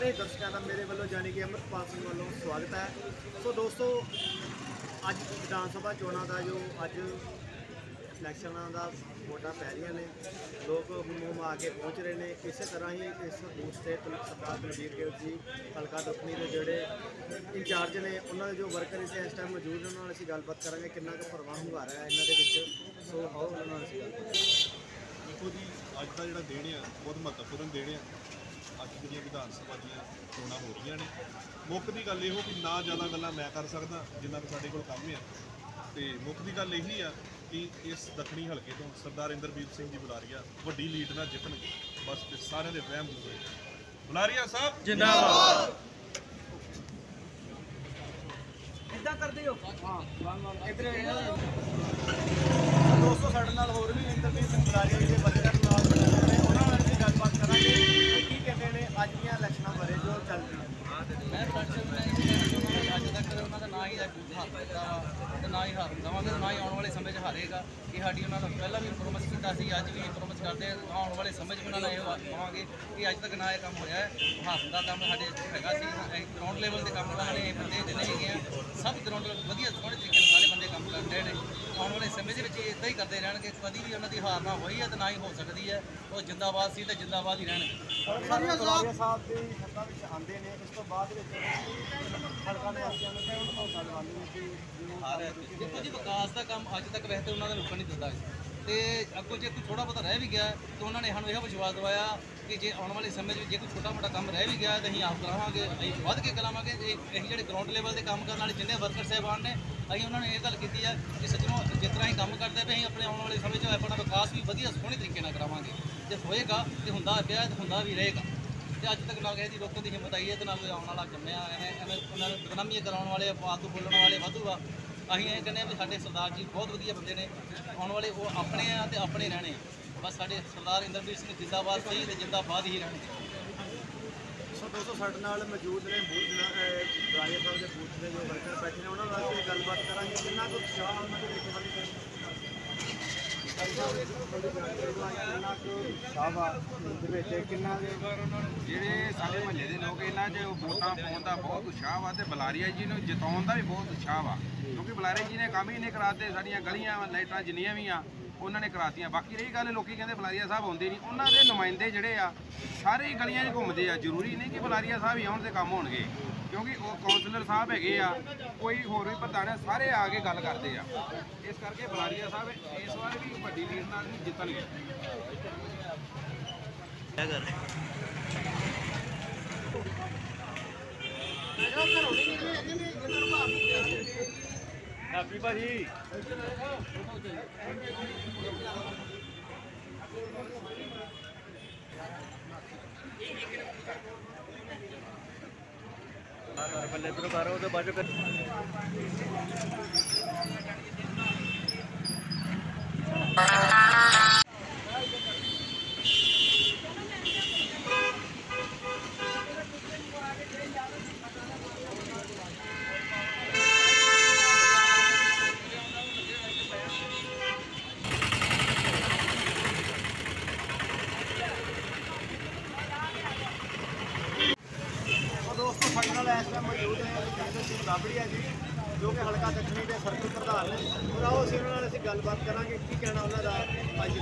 ਸਾਰੇ ਦਰਸ਼ਕਾਂ ਦਾ ਮੇਰੇ ਵੱਲੋਂ ਜਾਣੀ ਕਿ ਅੰਮ੍ਰਿਤਪਾਲ ਸਿੰਘ ਵੱਲੋਂ ਸਵਾਗਤ ਹੈ। ਸੋ ਦੋਸਤੋ, ਅੱਜ ਵਿਧਾਨ ਸਭਾ ਚੋਣਾਂ ਦਾ ਜੋ ਅੱਜ ਇਲੈਕਸ਼ਨਾਂ ਦਾ ਵੋਟਾਂ ਪੈ ਰਹੀਆਂ ਨੇ, ਲੋਕ ਹੁਮ ਆ ਕੇ ਪਹੁੰਚ ਰਹੇ ਨੇ। ਇਸੇ ਤਰ੍ਹਾਂ ਹੀ ਇਸ ਦੂਸਰੇ ਤੇ ਸਰਦਾਰ ਬਲਬੀਰ ਗਿੱਲ ਜੀ, ਹਲਕਾ ਦੱਖਣੀ ਦੇ ਜਿਹੜੇ ਇੰਚਾਰਜ ਨੇ, ਉਹਨਾਂ ਦੇ ਜੋ ਵਰਕਰ ਇੱਥੇ ਇਸ ਟਾਈਮ ਮੌਜੂਦ ਨੇ, ਉਹਨਾਂ ਨਾਲ ਅਸੀਂ ਗੱਲਬਾਤ ਕਰਾਂਗੇ ਕਿੰਨਾ ਕੁ ਪਰਵਾਹ ਹੁੰਗਾਰਾ ਹੈ ਇਹਨਾਂ ਦੇ ਵਿੱਚ। ਸੋ ਆਓ ਉਹਨਾਂ ਨਾਲ ਅਸੀਂ ਗੱਲਬਾਤ ਦੇਖੋ ਜੀ, ਅੱਜ ਦਾ ਜਿਹੜਾ ਦੇਣ ਆ, ਬਹੁਤ ਮਹੱਤਵਪੂਰਨ ਦੇਣ ਆ। ਅੱਜ ਜਿਹੜੀਆਂ ਵਿਧਾਨ ਸਭਾ ਦੀਆਂ ਚੋਣਾਂ ਹੋ ਰਹੀਆਂ ਨੇ ਮੁੱਖ ਦੀ ਗੱਲ ਇਹੋ ਕਿ ਨਾ ਜ਼ਿਆਦਾ ਗੱਲਾਂ ਮੈਂ ਕਰ ਸਕਦਾ ਜਿੰਨਾ ਕਿ ਸਾਡੇ ਕੋਲ ਕੰਮ ਆ। ਤੇ ਮੁੱਖ ਦੀ ਗੱਲ ਇਹੀ ਆ ਕਿ ਇਸ ਦੱਖਣੀ ਹਲਕੇ ਤੋਂ ਸਰਦਾਰ ਇੰਦਰਬੀਰ ਸਿੰਘ ਜੀ ਬੁਲਾਰੀਆ ਵੱਡੀ ਲੀਡ ਨਾਲ ਜਿੱਤਣਗੇ। ਬਸ ਤੇ ਸਾਰਿਆਂ ਦੇ ਵਹਿਮ ਦੂਰ ਹੋਏ। ਬੁਲਾਰੀਆ ਸਾਹਿਬ ਜਿੰਦਾਬਾਦ। ਇਦਾਂ ਕਰਦੇ ਹੋ। ਹਾਂ ਇਧਰ ਦੋਸਤੋ ਸਾਡੇ ਨਾਲ ਹੋਰ ਵੀ ਇੰਦਰਜੀਤ ਸਿੰਘ ਬੁਲਾਰੀਆ ਜੀ ਦੇ ਪ੍ਰੋਮਿਸ ਕਰਦੇ। ਆਉਣ ਵਾਲੇ ਸਮੇਂ 'ਚ ਉਹਨਾਂ ਨਾਲ ਇਹ ਕਹਾਂਗੇ ਕਿ ਅੱਜ ਤੱਕ ਨਾ ਇਹ ਕੰਮ ਹੋਇਆ ਹੈ। ਦਾ ਕੰਮ ਸਾਡੇ ਹੈਗਾ ਸੀ। ਗਰਾਊਂਡ ਲੈਵਲ ਦੇ ਕੰਮ ਉਹਨਾਂ ਨੇ ਬੰਦੇ ਜਿੰਨੇ ਵੀ ਗਏ ਸਭ ਗਰਾਊਂਡ ਵਧੀਆ ਸੋਹਣੇ ਤਰੀਕੇ ਨਾਲ ਸਾਰੇ ਬੰਦੇ ਕੰਮ ਕਰ ਰਹੇ ਨੇ। ਆਉਣ ਵਾਲੇ ਸਮੇਂ ਦੇ ਵਿੱਚ ਇਦਾਂ ਹੀ ਕਰਦੇ ਰਹਿਣਗੇ ਕਦੀ ਵੀ ਉਹਨਾਂ ਦੀ ਹਾਰ ਨਾ ਹੋਈ ਹੈ ਤੇ ਨਾ ਹੀ ਹੋ ਸਕਦੀ ਹੈ। ਉਹ ਜਿੰਦਾਬਾਦ ਸੀ ਤੇ ਜਿੰਦਾਬਾਦ ਹੀ ਰਹਿਣਗੇ। ਸਾਹਿਬ ਦੀ ਵਿੱਚ ਆਉਂਦੇ ਨੇ ਇਸ ਤੋਂ ਬਾਅਦ ਵਿੱਚ ਹਲਕਾ ਨਿਵਾਸੀਆਂ ਨੂੰ ਕਿਹਾ ਉਹਨਾਂ ਦਿਵਾਉਂਦੇ ਨੇ ਕਿ ਕੰਮ ਤੁਸੀਂ ਦੇਖੋ ਜੀ ਵਿਕਾਸ ਦਾ ਕੰਮ ਅੱਜ ਤੱਕ ਵੈਸੇ ਤੇ ਉਹਨਾਂ ਨੇ ਰੁਕਣ ਨਹੀਂ ਦਿੱਤਾ। ਤੇ ਅੱਗੋਂ ਜੇ ਕੋਈ ਥੋੜਾ ਬਹੁਤਾ ਰਹਿ ਵੀ ਗਿਆ, ਤਾਂ ਉਹਨਾਂ ਨੇ ਸਾਨੂੰ ਇਹ ਵਿਸ਼ਵਾਸ ਦਿਵਾਇਆ ਕਿ ਜੇ ਆਉਣ ਵਾਲੇ ਸਮੇਂ 'ਚ ਵੀ ਜੇ ਕੋਈ ਛੋਟਾ ਮੋਟਾ ਕੰਮ ਰਹਿ ਵੀ ਗਿਆ, ਤਾਂ ਅਸੀਂ ਆਪ ਕਰਾਵਾਂਗੇ, ਅਸੀਂ ਵੱਧ ਕੇ ਕਰਾਵਾਂਗੇ। ਇਹ ਅਸੀਂ ਜਿਹੜੇ ਗਰਾਊਂਡ ਲੈਵਲ ਦੇ ਕੰਮ ਕਰਨ ਵਾਲੇ ਜਿੰਨੇ ਵਰਕਰ ਸਾਹਿਬਾਨ ਨੇ, ਅਸੀਂ ਉਹਨਾਂ ਨੇ ਇਹ ਗੱਲ ਕੀਤੀ ਆ ਕਿ ਸੱਜਣੋ, ਜਿਸ ਤਰ੍ਹਾਂ ਅਸੀਂ ਕੰਮ ਕਰਦੇ ਪਏ ਅਸੀਂ ਆਪਣੇ ਆਉਣ ਵਾਲੇ ਸਮੇਂ 'ਚ ਆਪਣਾ ਵਿਕਾਸ ਵੀ ਵਧੀਆ ਸੋਹਣੇ ਤਰੀਕੇ ਨਾਲ ਕਰਾਵਾਂਗੇ। ਜੇ ਹੋਏਗਾ, ਤੇ ਹੁੰਦਾ ਪਿਆ ਤੇ ਹੁੰਦਾ ਵੀ ਰਹੇਗਾ। ਤੇ ਅੱਜ ਤੱਕ ਨਾ ਕਿਸੇ ਦੀ ਰੋਕਣ ਦੀ ਹਿੰਮਤ ਆਈ ਹੈ ਤੇ ਨਾ ਕੋਈ ਆਉਣ ਵਾਲਾ ਜੰਮਿਆ ਐਵੇਂ ਐਵੇਂ ਉਹਨਾਂ ਨੂੰ ਬਦਨਾਮੀਆਂ ਕਰਾਉਣ ਵਾਲੇ ਫਾਲਤੂ ਬੋਲਣ ਵਾਲੇ ਵਾਧੂ ਆ। ਅਸੀਂ ਇਹ ਕਹਿੰਦੇ ਆ ਵੀ ਸਾਡੇ ਸਰਦਾਰ ਜੀ ਬਹੁਤ ਵਧੀਆ ਬੰਦੇ ਨੇ। ਆਉਣ ਵਾਲੇ ਉਹ ਆਪਣੇ ਆ ਤੇ ਆਪਣੇ ਰਹਿਣੇ। ਆ ਬਸ ਸਾਡੇ ਸਰਦਾਰ ਇੰਦਰਜੀਤ ਸਿੰਘ ਜਿੰਦਾਬਾਦ ਸਹੀ ਤੇ ਜਿੰਦਾਬਾਦ ਹੀ ਰਹਿਣਗੇ ਸੋ ਦੋਸਤੋ, ਸਾਡੇ ਨਾਲ ਮੌਜੂਦ ਨੇ ਬੂਥ ਸਾਹਿਬ ਦੇ ਬੂਥ ਦੇ ਜੋ ਵਰਕਰ ਬੈਠੇ ਨੇ, ਉਹਨਾਂ ਨਾਲ ਅਸੀਂ ਗੱਲਬਾਤ ਕਰਾਂਗੇ। ਕਿੰਨਾ ਕੁ ਉਤਸ਼ਾਹ ਉਹਨਾਂ ਦੇ ਵਿੱਚ ਵਾਲੀ ਕਿੰਨਾ ਕੁ ਉਤਸ਼ਾਹ ਦੇ ਵਿੱਚ? ਕਿੰਨਾ ਦੇ ਸਾਡੇ ਮਹੱਲੇ ਦੇ ਲੋਕ ਇਹਨਾਂ 'ਚ ਵੋਟਾਂ ਪਾਉਣ ਦਾ ਬਹੁਤ ਉਤਸ਼ਾਹ ਵਾ ਤੇ ਬੁਲਾਰੀਆ ਜੀ ਨੂੰ ਜਿਤਾਉਣ ਦਾ ਵੀ ਬਹੁਤ ਉਤਸ਼ਾਹ ਵਾ। ਕਿਉਂਕਿ ਬੁਲਾਰੀਆ ਜੀ ਨੇ ਕੰਮ ਹੀ ਨਹੀਂ ਕਰਾਤੇ, ਸਾਡੀਆਂ ਗਲੀਆਂ, ਲਾਈਟਾਂ ਜਿੰਨੀਆਂ ਵੀ ਆ, ਉਹਨਾਂ ਨੇ ਕਰਾਤੀਆਂ। ਬਾਕੀ ਰਹੀ ਗੱਲ ਲੋਕੀ ਕਹਿੰਦੇ ਬੁਲਾਰੀਆ ਸਾਹਿਬ ਆਉਂਦੇ ਨਹੀਂ। ਉਹਨਾਂ ਦੇ ਨੁਮਾਇੰਦੇ ਜਿਹੜੇ ਆ, ਸਾਰੇ ਹੀ ਗਲੀਆਂ 'ਚ ਘੁੰਮਦੇ ਆ। ਜ਼ਰੂਰੀ ਨਹੀਂ ਕਿ ਬੁਲਾਰੀਆ ਸਾਹਿਬ ਹੀ ਆਉਣ ਤੇ ਕੰਮ ਹੋਣਗੇ। ਕਿਉਂਕਿ ਉਹ ਕਾਉਂਸਲਰ ਸਾਹਿਬ ਹੈਗੇ ਆ, ਕੋਈ ਹੋਰ ਵੀ ਪ੍ਰਧਾਨ ਆ, ਸਾਰੇ ਆ ਕੇ ਗੱਲ ਕਰਦੇ ਆ। ਇਸ ਕਰਕੇ ਬੁਲਾਰੀਆ ਸਾਹਿਬ ਇਸ ਵਾਰ ਵੀ ਵੱਡੀ ਲੀਡ ਨਾਲ ਹੀ ਜਿੱਤਣਗੇ ਹੈਪੀ ਭਾਜੀ ਬੱਲੇ ਤੋਂ ਕਰੋ ਤੇ ਬਾਜੋ ਕਰ ਉਹ ਦੋਸਤੋ ਸਾਡੇ ਨਾਲ ਇਸ ਟਾਈਮ ਮੌਜੂਦ ਸਿੰਘ ਬਾਬੜੀਆ ਜੀ, ਜੋ ਕਿ ਹਲਕਾ ਦੱਖਣੀ ਦੇ ਸਰਕਲ ਪ੍ਰਧਾਨ ਨੇ। ਔਰ ਆਓ ਅਸੀਂ ਉਹਨਾਂ ਨਾਲ ਅਸੀਂ ਗੱਲਬਾਤ ਕਰਾਂਗੇ, ਕੀ ਕਹਿਣਾ ਉਹਨਾਂ ਦਾ ਅੱਜ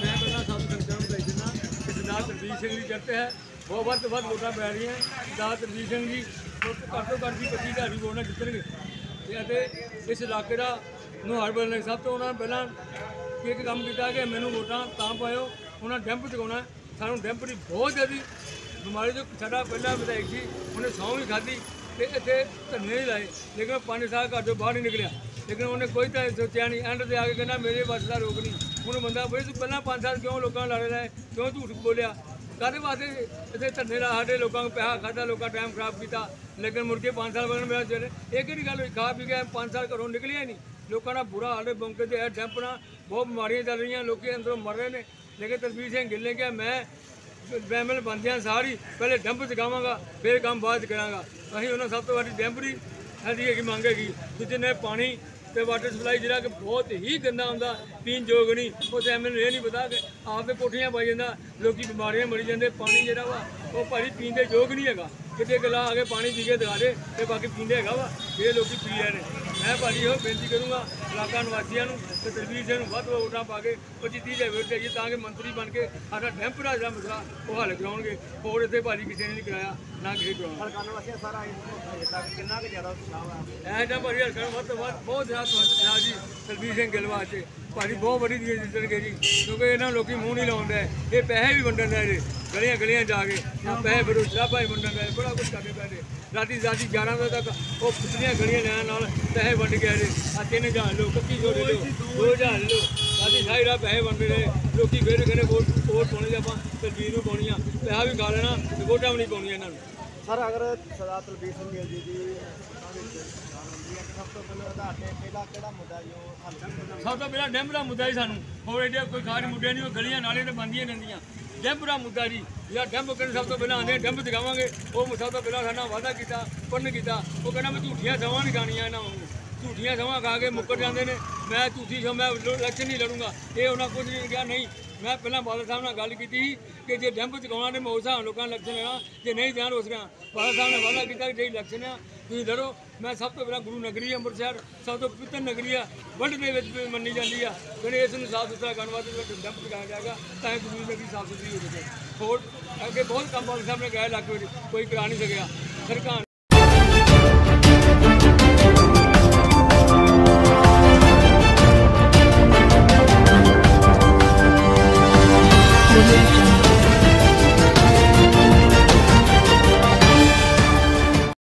ਮੈਂ ਪਹਿਲਾਂ ਸਭ ਸੰਗਤਾਂ ਨੂੰ ਦੱਸ ਦਿੰਦਾ। ਕਿ ਸਰਦਾਰ ਤਰਜੀਤ ਸਿੰਘ ਦੀ ਜਿੱਤ ਹੈ। ਬਹੁਤ ਵੱਧ ਤੋਂ ਵੱਧ ਵੋਟਾਂ ਪੈ ਰਹੀਆਂ। ਸਰਦਾਰ ਤਰਜੀਤ ਸਿੰਘ ਜੀ ਘੱਟ ਤੋਂ ਘੱਟ ਵੀ 25 ਹਜ਼ਾਰ ਵੀ ਵੋਟਾਂ ਜਿੱਤਣਗੇ। ਅਤੇ ਇਸ ਇਲਾਕੇ ਦਾ ਨੁਹਾਰ ਬਦਲਣੇ ਸਭ ਤੋਂ ਉਹਨਾਂ ਨੇ ਪਹਿਲਾਂ ਇੱਕ ਕੰਮ ਕੀਤਾ ਕਿ ਮੈਨੂੰ ਵੋਟਾਂ ਤਾਂ ਪਾਇਓ, ਉਹਨਾਂ ਡੈਂਪ ਚੁਕਾਉਣਾ। ਸਾਨੂੰ ਡੈਂਪ ਬਹੁਤ ਜ਼ਿਆਦੀ ਬਿਮਾਰੀ ਤੋਂ ਸਾਡਾ ਪਹਿਲਾ ਵਿਧਾਇਕ ਸੀ, ਉਹਨੇ ਸਹੁੰ ਵੀ ਖਾਧੀ ਤੇ ਇੱਥੇ ਧਰਨੇ ਨਹੀਂ ਲਾਏ, ਲੇਕਿਨ ਉਹ ਪੰਜ ਸਾਲ ਘਰ ਤੋਂ ਬਾਹਰ ਨਹੀਂ ਨਿਕਲਿਆ। ਲੇਕਿਨ ਉਹਨੇ ਕੋਈ ਤਾਂ ਸੋਚਿਆ ਨਹੀਂ ਐਂਡ ਤੇ ਆ ਕੇ ਕਹਿੰਦਾ ਮੇਰੇ ਵੱਸ ਦਾ ਰੋਕ ਨਹੀਂ। ਹੁਣ ਬੰਦਾ ਬਈ ਤੂੰ ਪਹਿਲਾਂ ਪੰਜ ਸਾਲ ਕਿਉਂ ਲੋਕਾਂ ਨਾਲ ਲੜ ਲਾਏ ਕਿਉਂ ਝੂਠ ਬੋਲਿਆ? ਕਾਹਦੇ ਵਾਸਤੇ ਇੱਥੇ ਧਰਨੇ ਲਾ ਸਾਡੇ ਲੋਕਾਂ ਨੂੰ ਪੈਸਾ ਖਾਦਾ ਲੋਕਾਂ ਟਾਈਮ ਖਰਾਬ ਕੀਤਾ। ਲੇਕਿਨ ਮੁੜ ਕੇ 5 ਸਾਲ ਬਾਅਦ ਮੇਰਾ ਜਿਹੜੇ ਇਹ ਕਿਹੜੀ ਗੱਲ ਹੋਈ? ਖਾ ਪੀ ਕੇ 5 ਸਾਲ ਘਰੋਂ ਨਿਕਲਿਆ ਨਹੀਂ। ਲੋਕਾਂ ਦਾ ਬੁਰਾ ਹਾਲ ਹੈ, ਬੰਕੇ ਤੇ ਹੈ ਡੈਂਪ ਬਹੁਤ ਬਿਮਾਰੀਆਂ ਚੱਲ ਰਹੀਆਂ, ਲੋਕੀ ਅੰਦਰੋਂ ਮਰ ਰਹੇ ਨੇ। ਲੇਕਿਨ ਤਸਵੀਰ ਸਿੰਘ ਗਿੱਲ ਨੇ ਕਿਹਾ, ਮੈਂ ਬੈਮਲ ਬੰਦਿਆਂ ਸਾਰੀ, ਪਹਿਲੇ ਡੰਪ ਚਗਾਵਾਂਗਾ, ਫਿਰ ਕੰਮ ਬਾਅਦ 'ਚ ਕਰਾਂਗਾ। ਅਸੀਂ ਉਹਨਾਂ ਸਭ ਤੋਂ ਵੱਡੀ ਡੈਂਪਰੀ ਸਾਡੀ ਹੈਗੀ, ਮੰਗ ਹੈਗੀ, ਦੂਜੇ ਨੇ ਪਾਣੀ ਤੇ ਵਾਟਰ ਸਪਲਾਈ ਜਿਹੜਾ ਕਿ ਬਹੁਤ ਹੀ ਗੰਦਾ ਹੁੰਦਾ, ਪੀਣ ਯੋਗ ਨਹੀਂ। ਉਹ ਤੇ ਇਹ ਨਹੀਂ ਪਤਾ ਕਿ ਆਪ 'ਤੇ ਕੋਠੀਆਂ ਪਾਈ ਜਾਂਦਾ, ਲੋਕੀ ਬਿਮਾਰੀਆਂ ਮਰੀ ਜਾਂਦੇ, ਪਾਣੀ ਜਿਹੜਾ ਵਾ, ਉਹ ਭਾਜੀ ਪੀਣ ਦੇ ਯੋਗ ਨਹੀਂ ਹੈਗਾ। ਕਿਤੇ ਗਲਾ ਆ ਕੇ ਪਾਣੀ ਪੀ ਕੇ ਦਿਖਾ ਦੇ, ਤੇ ਬਾਕੀ ਪੀਂਦੇ ਹੈਗਾ ਵਾ, ਇਹ ਲੋਕੀ ਪੀ ਰਹੇ ਨੇ। ਮੈਂ ਭਾਜੀ ਉਹ ਬੇਨਤੀ ਕਰੂੰਗਾ, ਇਲਾਕਾ ਨਿਵਾਸੀਆਂ ਨੂੰ ਤੇ ਤਰਵੀਰ ਸਿੰਘ ਨੂੰ ਵੱਧ ਵੱਧ ਵੋਟਾਂ ਪਾ ਕੇ 25 30 ਦੇ ਵੋਟ ਦੇਈਏ ਤਾਂ ਕਿ ਮੰਤਰੀ ਬਣ ਕੇ ਸਾਡਾ ਡੈਂਪ ਦਾ ਜਿਹੜਾ ਮਸਲਾ ਉਹ ਹੱਲ ਕਰਾਉਣਗੇ। ਹੋਰ ਇੱਥੇ ਭਾਜੀ ਕਿਸੇ ਨੇ ਨਹੀਂ ਕਰਾਇਆ ਨਾ ਕਿਸੇ ਕਰਾਉਣਾ। ਹਲਕਾ ਨਿਵਾਸੀਆਂ ਸਾਰਾ ਇਹ ਤੱਕ ਕਿੰਨਾ ਕੁ ਜ਼ਿਆਦਾ ਉਤਸ਼ਾਹ ਆ ਐ ਤਾਂ ਭਾਜੀ ਹਲਕਾ ਨੂੰ ਵੱਧ ਤੋਂ ਵੱਧ ਬਹੁਤ ਜ਼ਿਆਦਾ ਸਮਝਿਆ ਜੀ ਤਰਵੀਰ ਸਿੰਘ ਗਿੱਲ ਵਾਸਤੇ ਭਾਜੀ ਬਹੁਤ ਬੜੀ ਦੀ ਜਿੱਤਣਗੇ ਜੀ ਕਿਉਂਕਿ ਇਹਨਾਂ ਲੋਕੀ ਮੂੰਹ ਨਹੀਂ ਲਾਉਂਦੇ। ਇਹ ਪੈਸੇ ਵੀ ਵੰਡਣ ਦੇ ਜੀ ਗਲੀਆਂ ਗਲੀਆਂ ਜਾ ਕੇ। ਪੈਸੇ ਫਿਰ ਸ਼ਰਾਬਾਂ ਹੀ ਵੰਡਣ ਦੇ ਬੜਾ ਕੁਝ ਕਰਦੇ ਨੇ। ਰਾਤੀ ਰਾਤੀ 11 ਵਜੇ ਤੱਕ ਉਹ ਪਿਛਲੀਆਂ ਗਲੀਆਂ ਲੈਣ ਨਾਲ ਪੈਸੇ ਵੰਡ ਕੇ ਆਏ ਨੇ। ਆ ਤਿੰਨ ਹਜ਼ਾਰ ਲੋ 2100 ਦੇ ਲੋ 2000 ਲੈ ਲੋ ਰਾਤੀ ਸਾਰੀ ਰਾਤ ਪੈਸੇ ਵੰਡ ਰਹੇ ਲੋਕੀ ਫਿਰ ਕਹਿੰਦੇ ਵੋਟ ਵੋਟ ਪਾਉਣੀ ਆਪਾਂ ਤਰਵੀਰ ਨੂੰ ਪਾਉਣੀ ਆ। ਪੈਸਾ ਵੀ ਖਾ ਲੈਣਾ ਤੇ ਵੋਟਾਂ ਵੀ ਨਹੀਂ ਪਾਉਣੀਆਂ ਇਹਨਾਂ ਨੂੰ। ਸਰ ਅਗਰ ਸਰਦਾਰ ਤਲਬੀਰ ਸਿੰਘ ਗਿੱਲ ਜੀ ਦੀ ਸਭ ਤੋਂ ਪਹਿਲਾਂ ਆਧਾਰ ਤੇ ਪਹਿਲਾ ਕਿਹੜਾ ਮੁੱਦਾ ਜੋ ਹੱਲ ਕਰਨਾ ਸਭ ਤੋਂ ਪਹਿਲਾਂ ਡੈਮ ਦਾ ਮੁੱਦਾ ਹੀ ਸਾਨੂੰ। ਹੋਰ ਇਹਦੇ ਕੋਈ ਖਾਸ ਮੁੱਦੇ ਨਹੀਂ ਉਹ ਗਲੀਆਂ ਨਾਲੇ ਤੇ ਬੰਦੀਆਂ ਰਹਿੰਦੀਆਂ। ਡੈਮ ਦਾ ਮੁੱਦਾ ਜੀ ਜਾਂ ਡੈਮ ਕਰਨ ਸਭ ਤੋਂ ਪਹਿਲਾਂ ਆਂਦੇ ਡੈਮ ਦਿਖਾਵਾਂਗੇ। ਉਹ ਸਭ ਤੋਂ ਪਹਿਲਾਂ ਸਾਡਾ ਵਾਅਦਾ ਕੀਤਾ ਪੁੰਨ ਕੀਤਾ। ਉਹ ਕਹਿੰਦਾ ਮੈਂ ਝੂਠੀਆਂ ਸਵਾਂ ਨਹੀਂ ਖਾਣੀਆਂ ਇਹਨਾਂ ਵਾਂਗੂ ਝੂਠੀਆਂ ਸਵਾਂ ਖਾ ਕੇ ਮੁੱਕਰ ਜਾਂਦੇ ਨੇ। ਮੈਂ ਤੁਸੀਂ ਜੋ ਮੈਂ ਇਲੈਕਸ਼ਨ ਨਹੀਂ ਲੜੂੰਗਾ। ਇਹ ਉਹਨਾਂ ਕੁਝ ਨਹੀਂ ਕਿਹਾ, ਨਹੀਂ। ਮੈਂ ਪਹਿਲਾਂ ਬਾਦਲ ਸਾਹਿਬ ਨਾਲ ਗੱਲ ਕੀਤੀ ਸੀ ਕਿ ਜੇ ਡੈਂਪ ਚੁਕਾਉਣਾ ਨੇ ਮੈਂ ਉਸ ਹਿਸਾਬ ਲੋਕਾਂ ਨੂੰ ਇਲੈਕਸ਼ਨ ਲੈਣਾ। ਜੇ ਨਹੀਂ ਧਿਆਨ ਉਸ ਰਿਹਾ ਬਾਦਲ ਸਾਹਿਬ ਨੇ ਵਾਅਦਾ ਕੀਤਾ ਕਿ ਜੇ ਇਲੈਕਸ਼ਨ ਆ, ਤੁਸੀਂ ਲੜੋ। ਮੈਂ ਸਭ ਤੋਂ ਪਹਿਲਾਂ ਗੁਰੂ ਨਗਰੀ ਅੰਮ੍ਰਿਤਸਰ, ਸਭ ਤੋਂ ਪਵਿੱਤਰ ਨਗਰੀ ਆ ਵਰਲਡ ਦੇ ਵਿੱਚ ਮੰਨੀ ਜਾਂਦੀ ਆ। ਜਿਹੜੇ ਇਸ ਨੂੰ ਸਾਫ਼ ਸੁਥਰਾ ਕਰਨ ਵਾਸਤੇ ਡੈਂਪ ਲਗਾਇਆ ਜਾਏਗਾ, ਤਾਂ ਇਹ ਗੁਰੂ ਨਗਰੀ ਸਾਫ਼ ਸੁਥਰੀ ਹੋ ਸਕੇ ਹੋਰ ਅੱਗੇ ਬਹੁਤ ਕੰਮ ਬਾਦਲ ਸਾਹਿਬ ਨੇ ਕਰਾਇਆ ਲੱਗ ਕੋਈ ਕਰਾ ਨਹੀਂ ਸਕਿਆ। ਸਰਕਾਰ